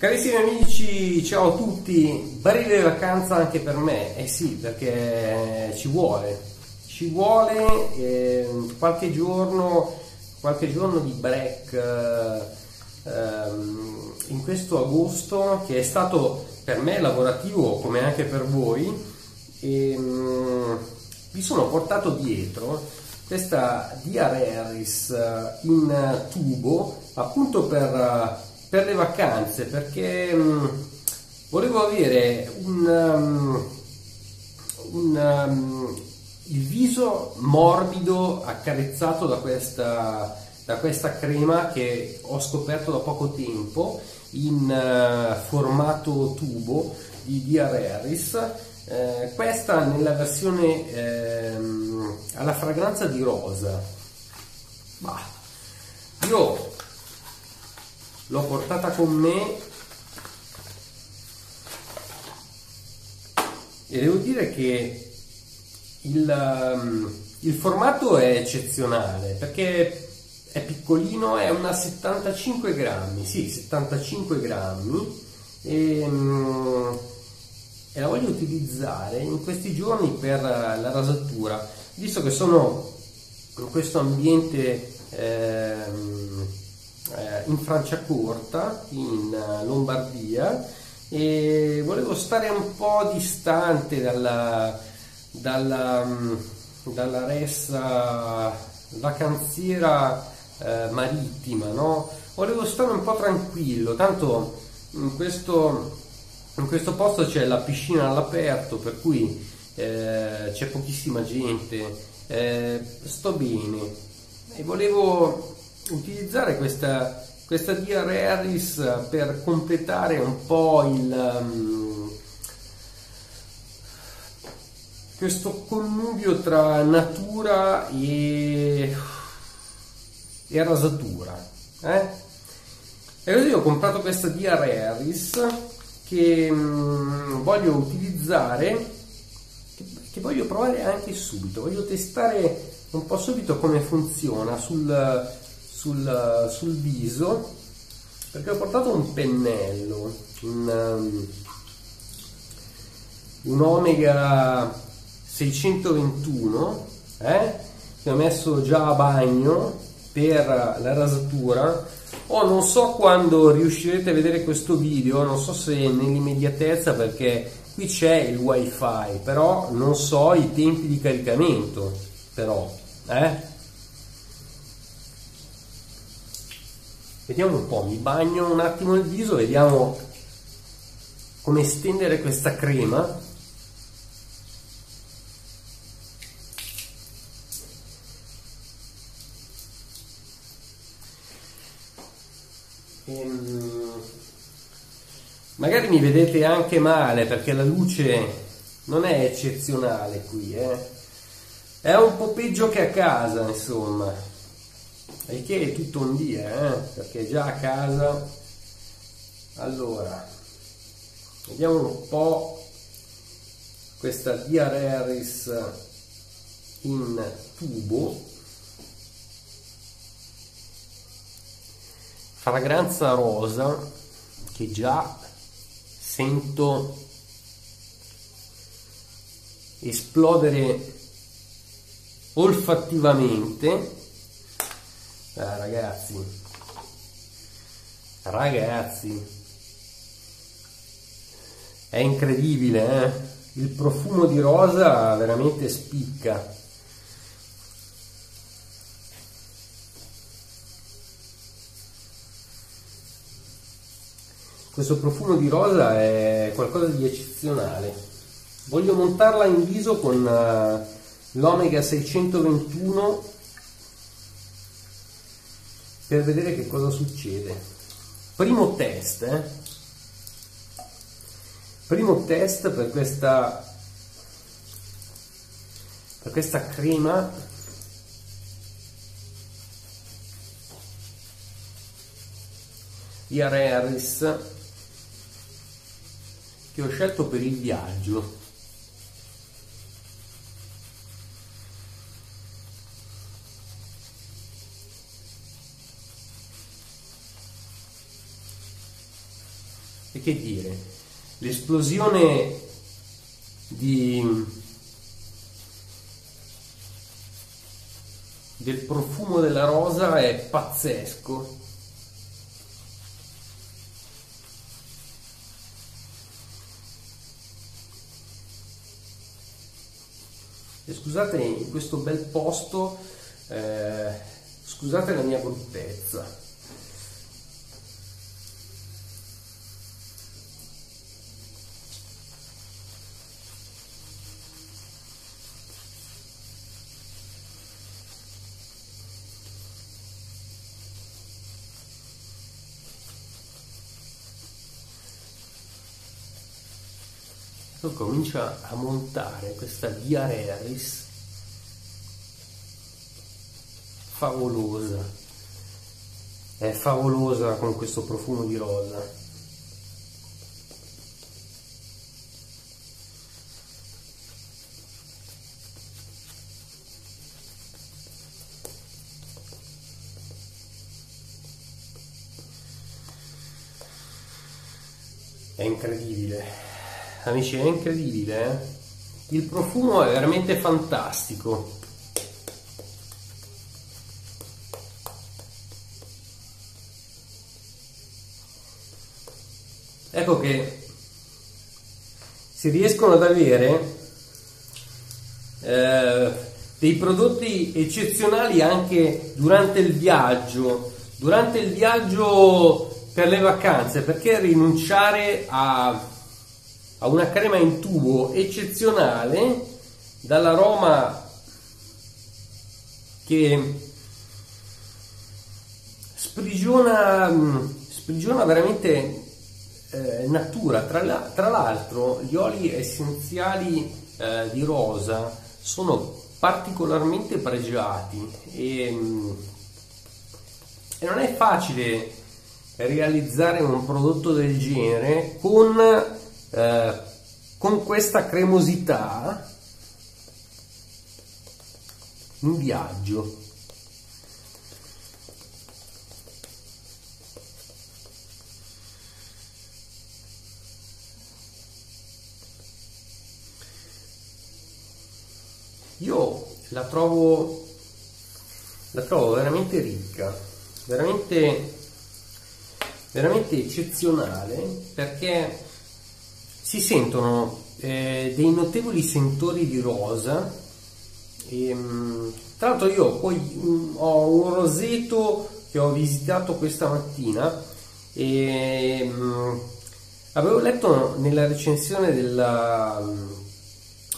Carissimi amici, ciao a tutti, barile vacanza anche per me, eh sì, perché ci vuole, ci vuole eh, qualche giorno, qualche giorno di break eh, ehm, in questo agosto che è stato per me lavorativo come anche per voi e mh, mi sono portato dietro questa DR Harris in tubo appunto per per le vacanze perché um, volevo avere un, um, un, um, il viso morbido accarezzato da questa, da questa crema che ho scoperto da poco tempo in uh, formato tubo di DR Harris eh, questa nella versione eh, alla fragranza di rosa. Bah, io l'ho portata con me. E devo dire che il, um, il formato è eccezionale perché è piccolino, è una 75 grammi, sì, 75 grammi. E, um, e la voglio utilizzare in questi giorni per la rasatura, visto che sono in questo ambiente eh, in Franciacorta, in eh, Lombardia, e volevo stare un po' distante dalla, dalla, mm, dalla ressa vacanziera eh, marittima, no? Volevo stare un po' tranquillo, tanto in questo, in questo posto c'è la piscina all'aperto, per cui eh, c'è pochissima gente, eh, sto bene e volevo utilizzare questa, questa DR Harris per completare un po' il, um, questo connubio tra natura e, e rasatura. Eh? E così ho comprato questa DR Harris che um, voglio utilizzare, che voglio provare anche subito, voglio testare un po' subito come funziona sul, sul, sul viso perché ho portato un pennello, un, um, un Omega 621 eh, che ho messo già a bagno per la rasatura oh, non so quando riuscirete a vedere questo video, non so se nell'immediatezza perché qui c'è il wifi, però non so i tempi di caricamento, però, eh? Vediamo un po', mi bagno un attimo il viso, vediamo come stendere questa crema. Ehm, magari mi vedete anche male perché la luce non è eccezionale qui, eh? È un po' peggio che a casa, insomma il che è tutto un dia, eh? perché già a casa allora vediamo un po' questa DR Harris in tubo fragranza rosa che già sento esplodere olfattivamente Ah, ragazzi, ragazzi, è incredibile, eh? Il profumo di rosa veramente spicca. Questo profumo di rosa è qualcosa di eccezionale. Voglio montarla in viso con uh, l'Omega 621 per vedere che cosa succede. Primo test, eh? Primo test per questa, per questa crema di Harris che ho scelto per il viaggio e che dire, l'esplosione di, del profumo della rosa è pazzesco. E scusate in questo bel posto, eh, scusate la mia bruttezza. Poi comincia a montare questa via Harris favolosa. È favolosa con questo profumo di rosa. È incredibile amici è incredibile eh? il profumo è veramente fantastico ecco che si riescono ad avere eh, dei prodotti eccezionali anche durante il viaggio durante il viaggio per le vacanze perché rinunciare a ha una crema in tubo eccezionale dall'aroma che sprigiona, sprigiona veramente eh, natura. Tra, la, tra, l'altro gli oli essenziali eh, di rosa sono particolarmente pregiati e, e non è facile realizzare un prodotto del genere con eh, con questa cremosità in viaggio. Io la trovo, la trovo veramente ricca, veramente, veramente eccezionale perché si sentono eh, dei notevoli sentori di rosa. E, ehm, tra l'altro io poi um, ho un roseto che ho visitato questa mattina e um, avevo letto nella recensione della,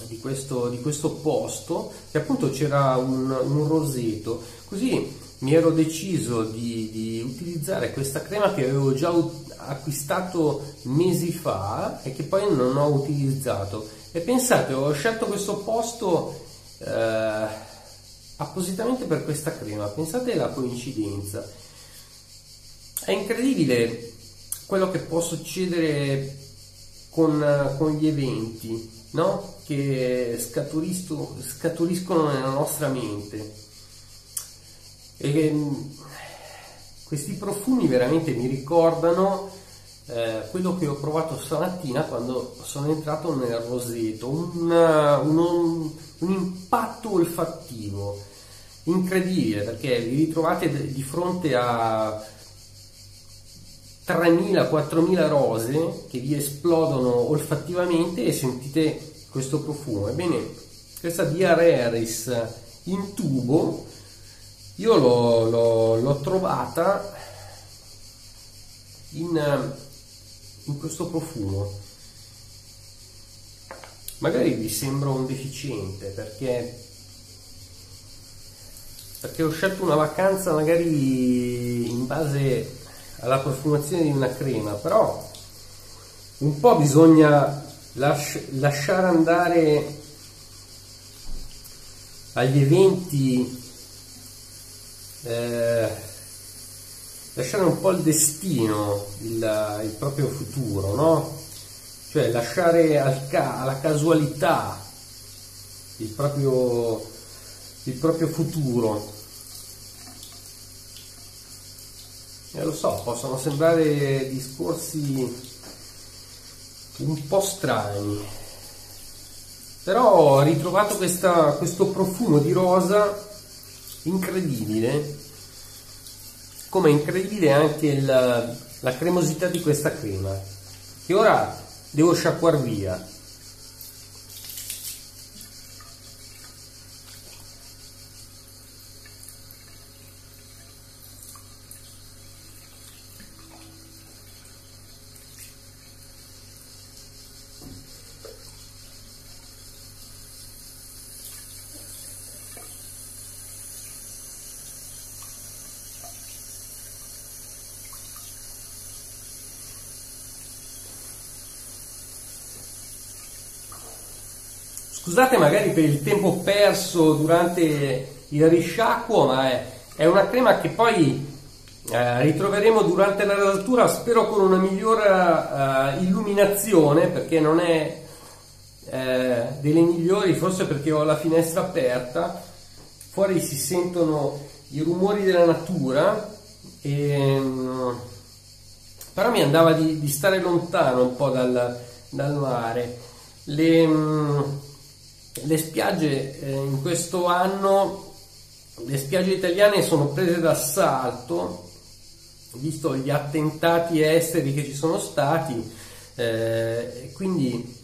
di, questo, di, questo, posto che appunto c'era un, un roseto così mi ero deciso di, di, utilizzare questa crema che avevo già acquistato mesi fa e che poi non ho utilizzato. E pensate ho scelto questo posto eh, appositamente per questa crema. Pensate alla coincidenza. È incredibile quello che può succedere con, con gli eventi no? che scaturiscono nella nostra mente. E questi profumi veramente mi ricordano eh, quello che ho provato stamattina quando sono entrato nel roseto, un, un, un impatto olfattivo incredibile perché vi ritrovate di fronte a 3.000-4.000 rose che vi esplodono olfattivamente e sentite questo profumo. Ebbene, questa Via Harris in tubo io l'ho, l'ho, l'ho trovata in, in questo profumo. Magari vi sembra un deficiente perché perché ho scelto una vacanza magari in base alla profumazione di una crema però un po' bisogna lasci- lasciare andare agli eventi eh, lasciare un po' il destino, il, il proprio futuro, no? Cioè lasciare al ca- alla casualità il proprio, il proprio futuro. E lo so, possono sembrare discorsi un po' strani. Però ho ritrovato questa, questo profumo di rosa incredibile, come incredibile anche il, la cremosità di questa crema, che ora devo sciacquare via. Scusate magari per il tempo perso durante il risciacquo, ma è, è una crema che poi eh, ritroveremo durante la rasatura, spero con una migliore eh, illuminazione, perché non è eh, delle migliori, forse perché ho la finestra aperta, fuori si sentono i rumori della natura, e, mm, però mi andava di, di, stare lontano un po' dal, dal mare. Le, mm, le spiagge eh, in questo anno, le spiagge italiane sono prese d'assalto, visto gli attentati esteri che ci sono stati, eh, quindi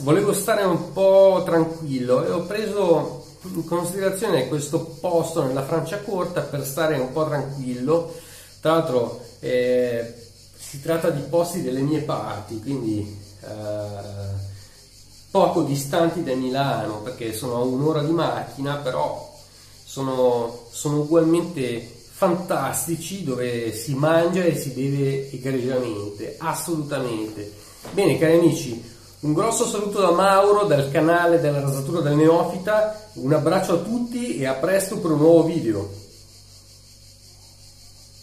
volevo stare un po' tranquillo e ho preso in considerazione questo posto nella Francia corta per stare un po' tranquillo. Tra l'altro eh, si tratta di posti delle mie parti, quindi eh, poco distanti da Milano perché sono a un'ora di macchina, però sono, sono ugualmente fantastici dove si mangia e si beve egregiamente, assolutamente. Bene cari amici, un grosso saluto da Mauro dal canale della rasatura del neofita, un abbraccio a tutti e a presto per un nuovo video.